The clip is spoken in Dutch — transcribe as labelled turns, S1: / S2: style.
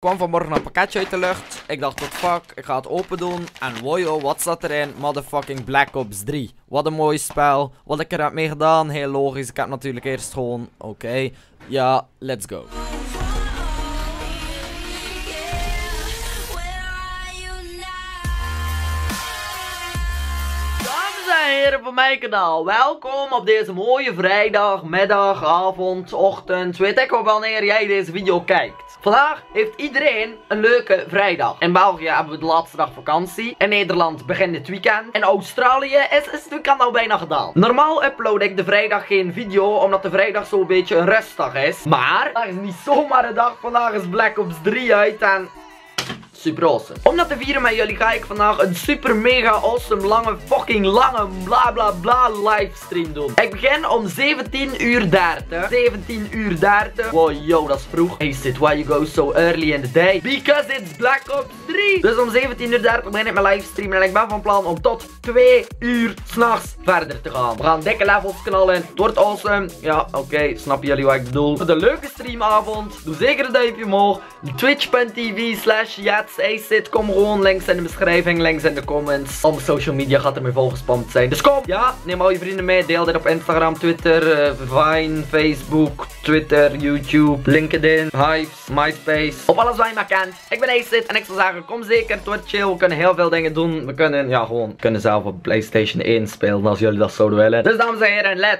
S1: kwam vanmorgen een pakketje uit de lucht. Ik dacht, what fuck, ik ga het open doen. En wojo, wat zat erin? Motherfucking Black Ops 3. Wat een mooi spel. Wat ik er heb mee gedaan, heel logisch. Ik heb natuurlijk eerst gewoon, oké, ja, let's go. Heren van mijn kanaal, welkom op deze mooie vrijdag, middag, avond, ochtend, weet ik wel wanneer jij deze video kijkt. Vandaag heeft iedereen een leuke vrijdag. In België hebben we de laatste dag vakantie. In Nederland begint het weekend. In Australië is, is het weekend al bijna gedaan. Normaal upload ik de vrijdag geen video, omdat de vrijdag zo'n beetje een rustdag is. Maar, vandaag is niet zomaar een dag, vandaag is Black Ops 3 uit en super awesome. Om dat te vieren met jullie ga ik vandaag een super mega awesome lange fucking lange bla bla bla livestream doen. Ik begin om 17 uur 30. 17 uur 30. Wow yo dat is vroeg. Hey sit why you go so early in the day? Because it's Black Ops 3. Dus om 17 uur 30 begin ik mijn livestream en ik ben van plan om tot 2 uur s'nachts verder te gaan. We gaan dikke levels knallen. Het wordt awesome. Ja oké okay, snappen jullie wat ik bedoel. De leuke streamavond. Doe zeker een duimpje omhoog. Twitch.tv slash Acid. Kom gewoon links in de beschrijving, links in de comments. Al mijn social media gaat ermee volgespamd zijn. Dus kom, ja, neem al je vrienden mee. Deel dit op Instagram, Twitter, uh, Vine, Facebook, Twitter, YouTube, LinkedIn, Hives, MySpace. Op alles wat je maar kent. Ik ben Acid en ik zou zeggen, kom zeker. Wordt chill. We kunnen heel veel dingen doen. We kunnen, ja, gewoon, kunnen zelf op PlayStation 1 spelen als jullie dat zouden willen. Dus dames en heren, let's